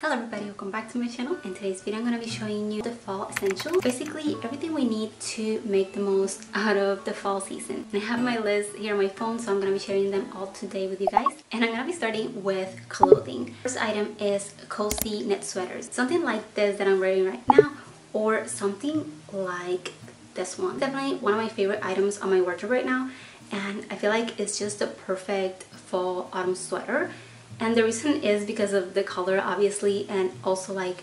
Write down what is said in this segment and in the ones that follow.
Hello everybody, welcome back to my channel. In today's video, I'm going to be showing you the fall essentials. Basically, everything we need to make the most out of the fall season. I have my list here on my phone, so I'm going to be sharing them all today with you guys. And I'm going to be starting with clothing. First item is cozy knit sweaters. Something like this that I'm wearing right now, or something like this one. Definitely one of my favorite items on my wardrobe right now. And I feel like it's just the perfect fall autumn sweater and the reason is because of the color obviously and also like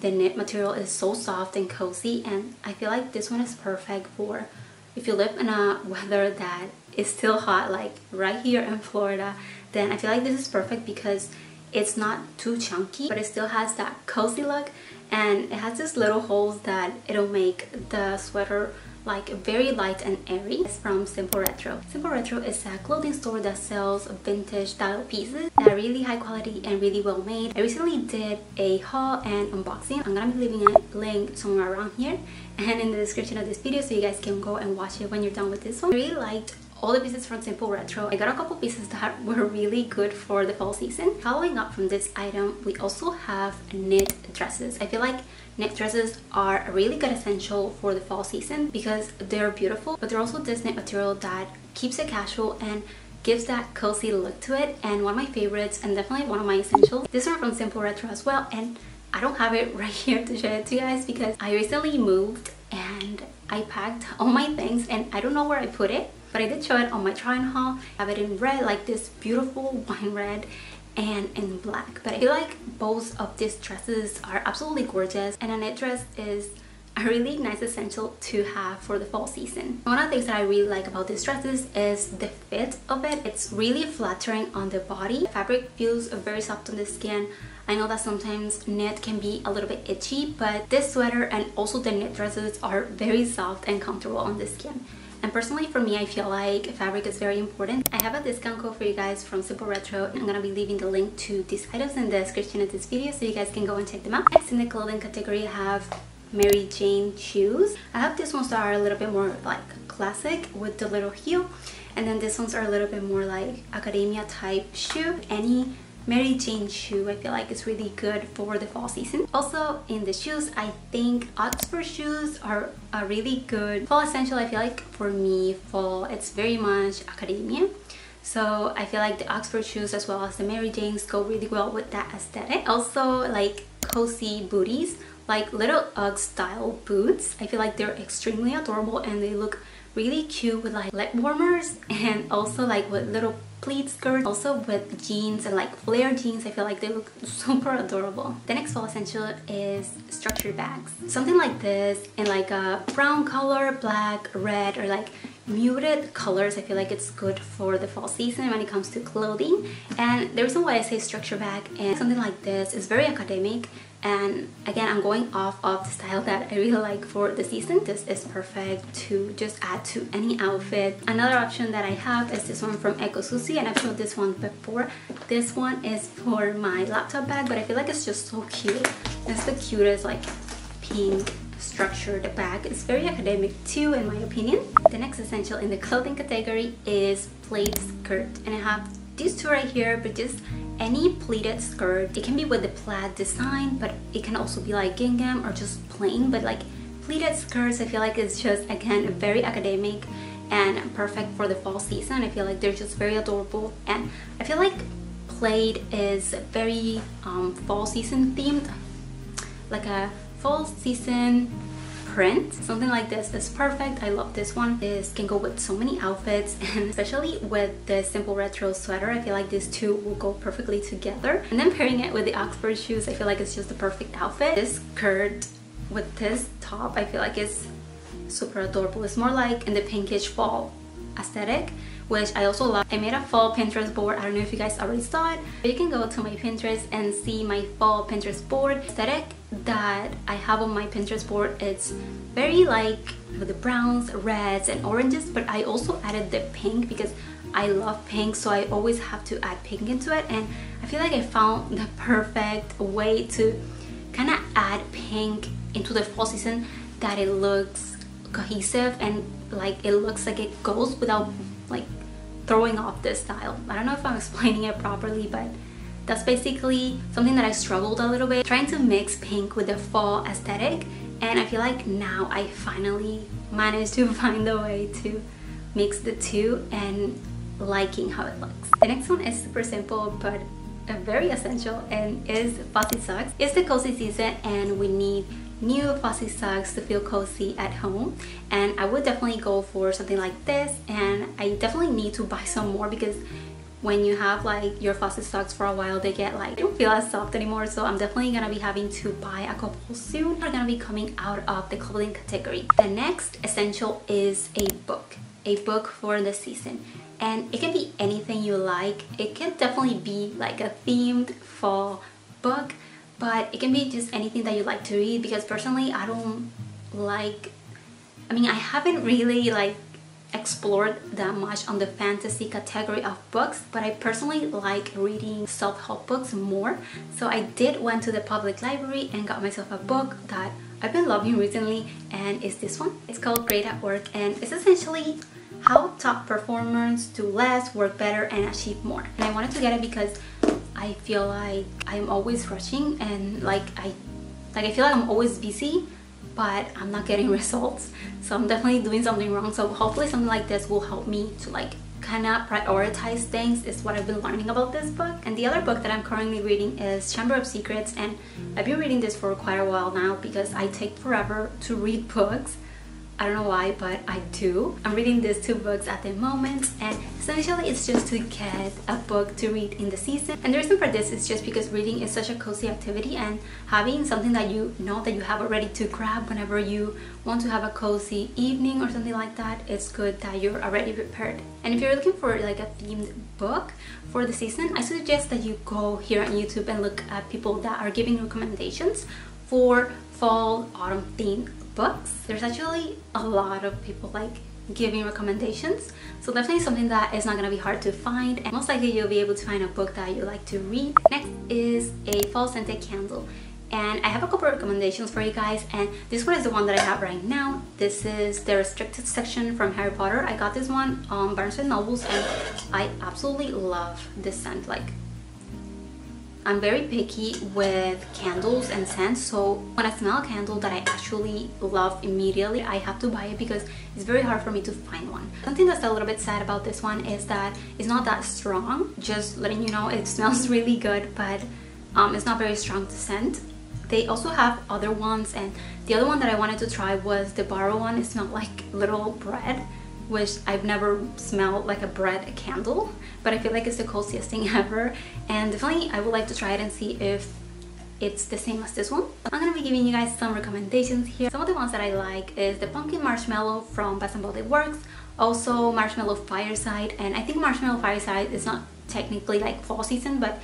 the knit material is so soft and cozy and I feel like this one is perfect for if you live in a weather that is still hot like right here in Florida then I feel like this is perfect because it's not too chunky but it still has that cozy look and it has these little holes that it'll make the sweater like very light and airy. It's from Simple Retro. Simple Retro is a clothing store that sells vintage style pieces that are really high quality and really well made. I recently did a haul and unboxing. I'm gonna be leaving a link somewhere around here and in the description of this video so you guys can go and watch it when you're done with this one. I really liked all the pieces from Simple Retro. I got a couple pieces that were really good for the fall season. Following up from this item, we also have knit dresses. I feel like knit dresses are a really good essential for the fall season because they're beautiful, but they're also this knit material that keeps it casual and gives that cozy look to it and one of my favorites and definitely one of my essentials. This one from Simple Retro as well and I don't have it right here to show it to you guys because I recently moved and I packed all my things and I don't know where I put it but I did show it on my try on haul. I have it in red like this beautiful wine red and in black but I feel like both of these dresses are absolutely gorgeous and a knit dress is a really nice essential to have for the fall season. One of the things that I really like about these dresses is the fit of it. It's really flattering on the body. The fabric feels very soft on the skin. I know that sometimes knit can be a little bit itchy, but this sweater and also the knit dresses are very soft and comfortable on the skin. And personally for me, I feel like fabric is very important. I have a discount code for you guys from Simple Retro. I'm gonna be leaving the link to these items in the description of this video so you guys can go and check them out. Next in the clothing category, I have Mary Jane shoes. I have these ones that are a little bit more like classic with the little heel. And then these ones are a little bit more like academia type shoe. Any Mary Jane shoe I feel like it's really good for the fall season. Also in the shoes I think Oxford shoes are a really good fall essential I feel like for me fall it's very much academia. So I feel like the Oxford shoes as well as the Mary Janes go really well with that aesthetic. Also like cozy booties like little Ugg style boots. I feel like they're extremely adorable and they look really cute with like leg warmers and also like with little pleat skirts. Also with jeans and like flare jeans I feel like they look super adorable. The next fall essential is structured bags. Something like this in like a brown color black red or like muted colors I feel like it's good for the fall season when it comes to clothing. And the reason why I say structure bag and something like this is very academic and again I'm going off of the style that I really like for the season. This is perfect to just add to any outfit. Another option that I have is this one from Ecosusie and I've showed this one before. This one is for my laptop bag but I feel like it's just so cute. It's the cutest like pink structured bag. It's very academic too in my opinion. The next essential in the clothing category is plaid skirt. And I have these two right here but just any pleated skirt. It can be with the plaid design but it can also be like gingham or just plain but like pleated skirts I feel like it's just again very academic and perfect for the fall season. I feel like they're just very adorable and I feel like plaid is very um, fall season themed like a fall season print something like this is perfect i love this one this can go with so many outfits and especially with the simple retro sweater i feel like these two will go perfectly together and then pairing it with the oxford shoes i feel like it's just the perfect outfit this skirt with this top i feel like it's super adorable it's more like in the pinkish fall aesthetic which I also love. I made a fall Pinterest board. I don't know if you guys already saw it. But you can go to my Pinterest and see my fall Pinterest board. Aesthetic that I have on my Pinterest board it's very like with the browns, reds and oranges but I also added the pink because I love pink so I always have to add pink into it and I feel like I found the perfect way to kind of add pink into the fall season that it looks cohesive and like it looks like it goes without like throwing off this style. I don't know if I'm explaining it properly but that's basically something that I struggled a little bit trying to mix pink with the fall aesthetic and I feel like now I finally managed to find a way to mix the two and liking how it looks. The next one is super simple but very essential and is fussy socks. It's the cozy season and we need new fussy socks to feel cozy at home and I would definitely go for something like this and I definitely need to buy some more because when you have like your fussy socks for a while they get like they don't feel as soft anymore. So I'm definitely gonna be having to buy a couple soon. Are gonna be coming out of the clothing category. The next essential is a book a book for the season. And it can be anything you like. It can definitely be like a themed fall book but it can be just anything that you like to read because personally I don't like I mean I haven't really like explored that much on the fantasy category of books but I personally like reading self-help books more so I did went to the public library and got myself a book that I've been loving recently and it's this one it's called Great at Work and it's essentially how top performers do less, work better, and achieve more. And I wanted to get it because I feel like I'm always rushing and like I like I feel like I'm always busy but I'm not getting results. So I'm definitely doing something wrong. So hopefully something like this will help me to like kind of prioritize things is what I've been learning about this book. And the other book that I'm currently reading is Chamber of Secrets. And I've been reading this for quite a while now because I take forever to read books I don't know why, but I do. I'm reading these two books at the moment and essentially it's just to get a book to read in the season. And the reason for this is just because reading is such a cozy activity and having something that you know that you have already to grab whenever you want to have a cozy evening or something like that, it's good that you're already prepared. And if you're looking for like a themed book for the season, I suggest that you go here on YouTube and look at people that are giving recommendations for fall autumn themed books. There's actually a lot of people like giving recommendations. So definitely something that is not gonna be hard to find and most likely you'll be able to find a book that you like to read. Next is a fall scented candle and I have a couple recommendations for you guys and this one is the one that I have right now. This is the restricted section from Harry Potter. I got this one on Barnes & Nobles and I absolutely love this scent like I'm very picky with candles and scents so when I smell a candle that I actually love immediately I have to buy it because it's very hard for me to find one. Something that's a little bit sad about this one is that it's not that strong just letting you know it smells really good but um, it's not very strong to scent. They also have other ones and the other one that I wanted to try was the Burrow one. It smelled like little bread which I've never smelled like a bread candle but I feel like it's the coziest thing ever and definitely I would like to try it and see if it's the same as this one. I'm gonna be giving you guys some recommendations here. Some of the ones that I like is the Pumpkin Marshmallow from Bath & Body Works, also Marshmallow Fireside, and I think Marshmallow Fireside is not technically like fall season, but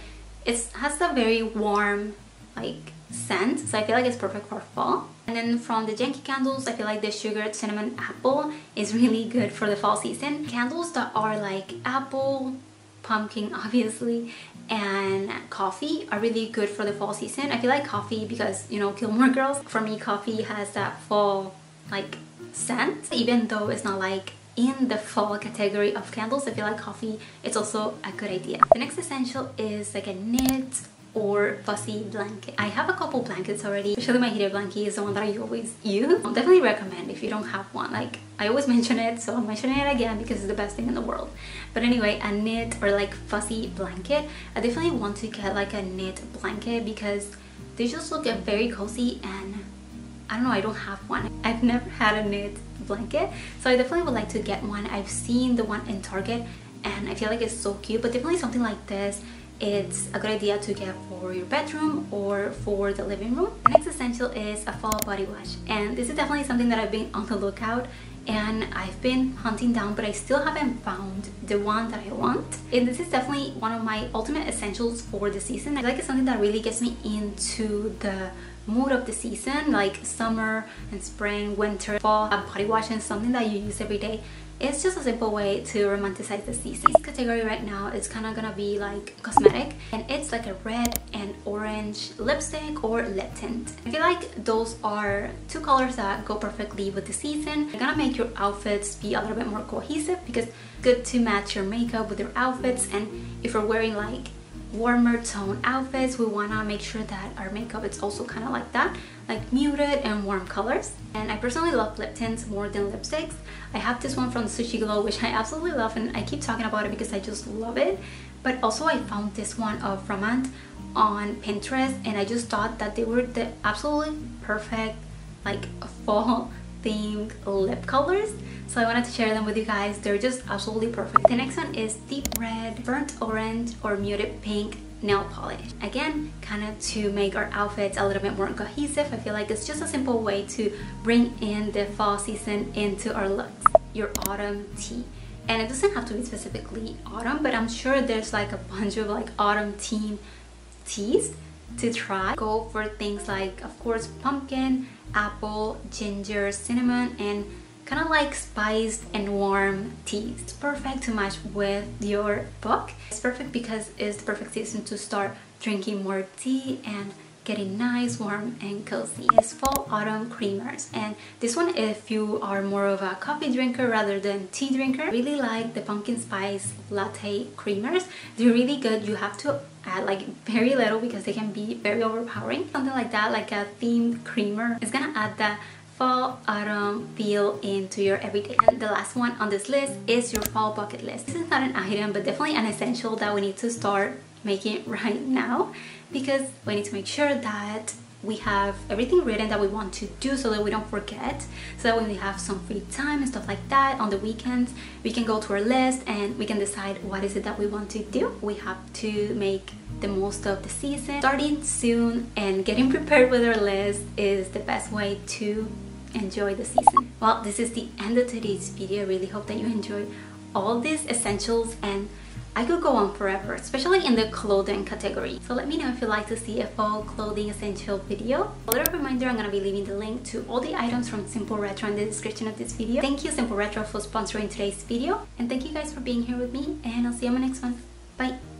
it has a very warm like scent so I feel like it's perfect for fall and then from the Yankee candles I feel like the sugared cinnamon apple is really good for the fall season. Candles that are like apple pumpkin obviously and coffee are really good for the fall season. I feel like coffee because you know Gilmore Girls for me coffee has that fall like scent. Even though it's not like in the fall category of candles I feel like coffee it's also a good idea. The next essential is like a knit or fussy blanket. I have a couple blankets already, especially my heated blanket is the one that I always use. I'll definitely recommend if you don't have one. Like, I always mention it, so I'm mentioning it again because it's the best thing in the world. But anyway, a knit or like fussy blanket, I definitely want to get like a knit blanket because they just look very cozy and I don't know, I don't have one. I've never had a knit blanket, so I definitely would like to get one. I've seen the one in Target and I feel like it's so cute, but definitely something like this it's a good idea to get for your bedroom or for the living room. The next essential is a fall body wash and this is definitely something that I've been on the lookout and I've been hunting down but I still haven't found the one that I want and this is definitely one of my ultimate essentials for the season. I feel like it's something that really gets me into the mood of the season like summer and spring, winter, fall. Body wash is something that you use every day it's just a simple way to romanticize the season. This category right now is kind of gonna be like cosmetic and it's like a red and orange lipstick or lip tint. I feel like those are two colors that go perfectly with the season. They're gonna make your outfits be a little bit more cohesive because good to match your makeup with your outfits and if you're wearing like warmer tone outfits. We want to make sure that our makeup is also kind of like that like muted and warm colors. And I personally love lip tints more than lipsticks. I have this one from Sushi Glow which I absolutely love and I keep talking about it because I just love it. But also I found this one of Framant on Pinterest and I just thought that they were the absolutely perfect like fall themed lip colors. So I wanted to share them with you guys. They're just absolutely perfect. The next one is deep red burnt orange or muted pink nail polish. Again kind of to make our outfits a little bit more cohesive I feel like it's just a simple way to bring in the fall season into our looks. Your autumn tea. And it doesn't have to be specifically autumn but I'm sure there's like a bunch of like autumn theme teas to try. Go for things like of course pumpkin apple ginger cinnamon and kind of like spiced and warm teas it's perfect to match with your book. It's perfect because it's the perfect season to start drinking more tea and getting nice warm and cozy. It's fall autumn creamers. And this one if you are more of a coffee drinker rather than tea drinker really like the pumpkin spice latte creamers. They're really good. You have to add like very little because they can be very overpowering. Something like that like a themed creamer is gonna add that fall autumn feel into your everyday. And the last one on this list is your fall bucket list. This is not an item but definitely an essential that we need to start making right now because we need to make sure that we have everything written that we want to do so that we don't forget so that when we have some free time and stuff like that on the weekends we can go to our list and we can decide what is it that we want to do. We have to make the most of the season. Starting soon and getting prepared with our list is the best way to enjoy the season. Well this is the end of today's video. I really hope that you enjoyed all these essentials and I could go on forever, especially in the clothing category. So let me know if you'd like to see a fall clothing essential video. A little reminder, I'm going to be leaving the link to all the items from Simple Retro in the description of this video. Thank you Simple Retro for sponsoring today's video. And thank you guys for being here with me and I'll see you on my next one. Bye!